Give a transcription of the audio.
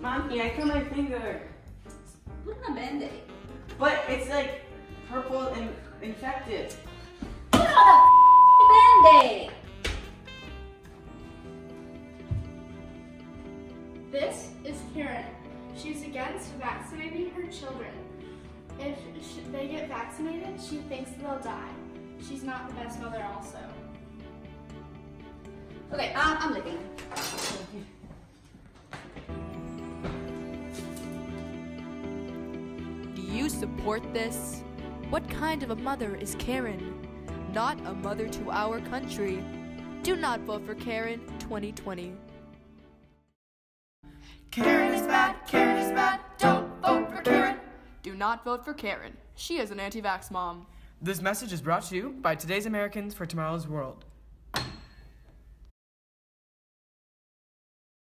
Mommy, I cut my finger. Put on a band-aid. But it's like purple and infected. Put on a band-aid. This is Karen. She's against vaccinating her children. If they get vaccinated, she thinks they'll die. She's not the best mother, also. Okay, um, I'm licking. You support this? What kind of a mother is Karen? Not a mother to our country. Do not vote for Karen 2020. Karen is bad, Karen is bad, don't vote for Karen. Do not vote for Karen. She is an anti vax mom. This message is brought to you by today's Americans for Tomorrow's World.